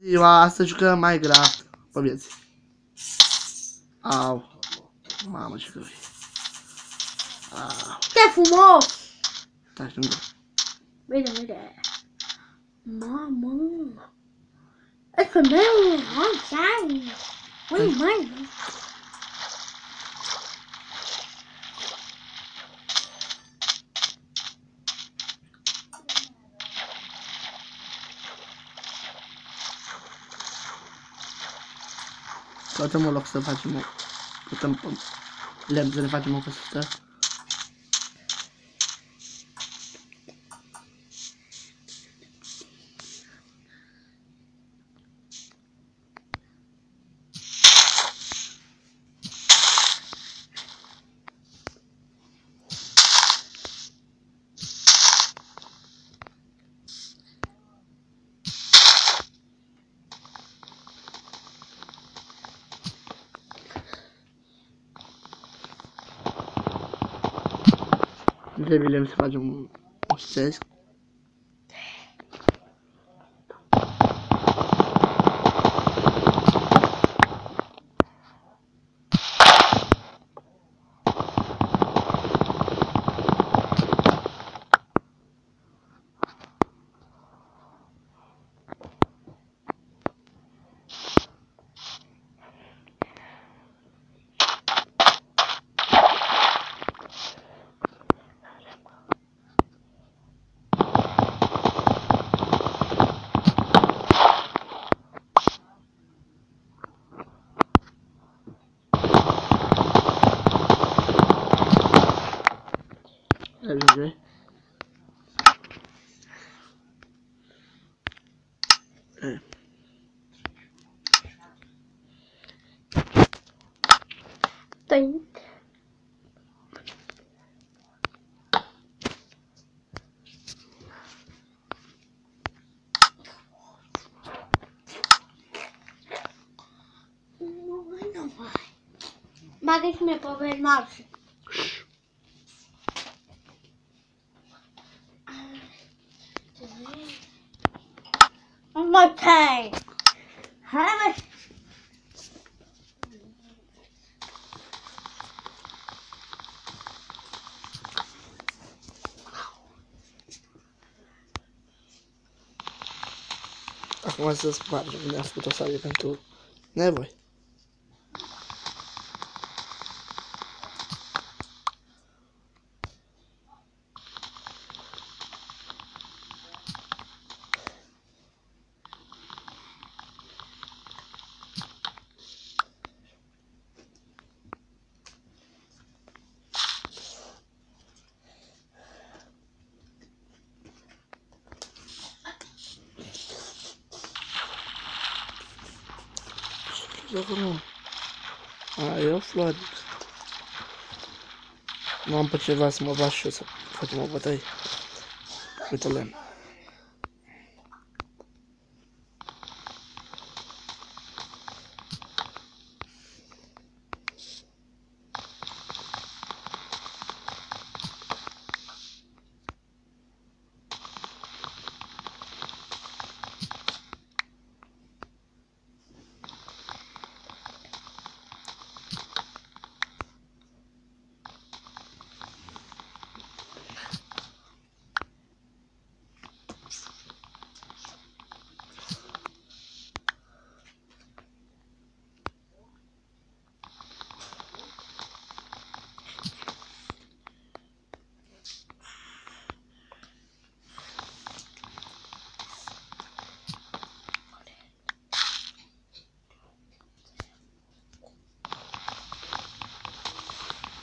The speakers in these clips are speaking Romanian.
elástico de Powiedz. Au. Mamo ci krój. Au. Te fumou? Tak, to nie. Wait a minute. Mamo. It's a little long time. What do you? Căutăm un loc să facem o... Căutăm pe lemn să ne facem o căsuță. Deveríamos fazer um, um sucesso. É gente vê. É. Tem. Não vai, não vai. Mas esse meu problema é my pain. How much? Acum să spart din ascultă să to pentru Never. Yok mu? А, я сладик. Мам почала сама бачу, хотімо бодай. Виталим.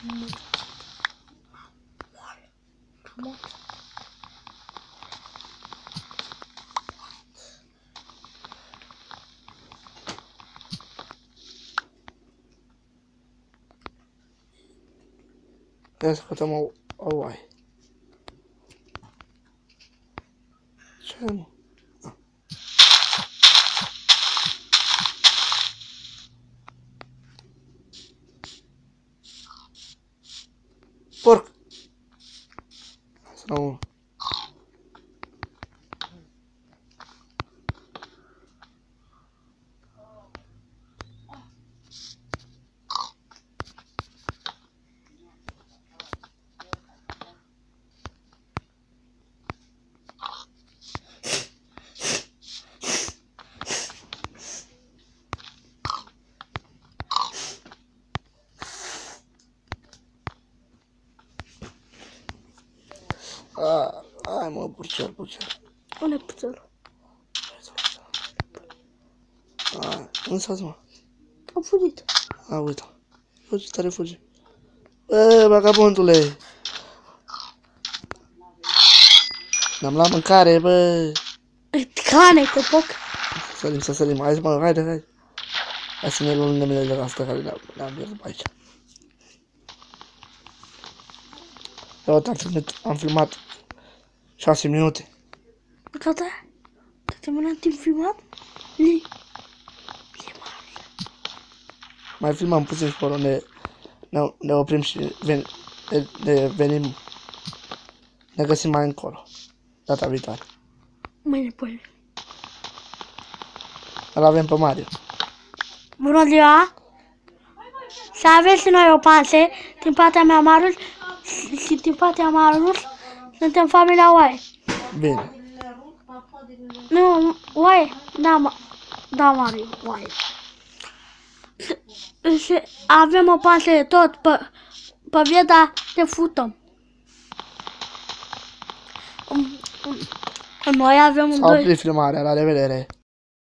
Come on. Let's put them all away. Show them all. Burcel, burcel. Unde e puțelul? A, unde s-a mă? Am fugit. A, uite. Fugi, tare fugi. Bă, vagabondule! Ne-am luat mâncare, bă! Cane, te poc. Să sărim, să sărim. Hai, mă, haide, hai. Hai să ne luăm numele de asta care le-am le-am pierdut pe aici. Ia uite, am filmat, am filmat 6 minute. Gata? Te terminat timp filmat? Li. Mai filmăm puțin și pe urmă ne, ne, ne oprim și ven, ne, ne venim. Ne găsim mai încolo. Data viitoare. Mâine pâine. Îl avem pe Mario. Bună ziua! Să aveți și noi o panse din partea mea Marus și- și din partea Marus suntem familia Oaie. Bine. Nu, Oaie, da, ma, da, Mario, Oaie. Și- Și avem o pasă de tot pe, pe vieta de futăm. Um, um, Noi avem un S-a doi. oprit filmarea, la revedere.